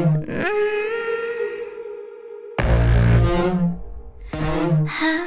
Mm. Huh?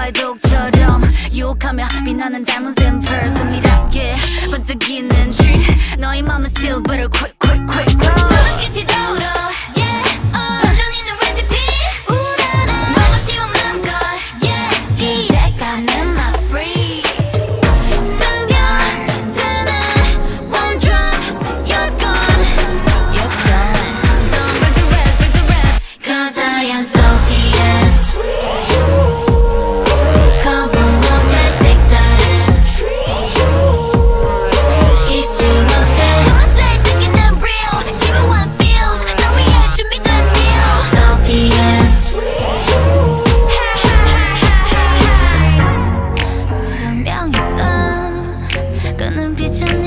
화해독처럼 유혹하며 비나는 diamonds in person 미답게 번쩍이는 tree 너의 맘은 still better quick quick quick quick 서로 끼치도록 kitchen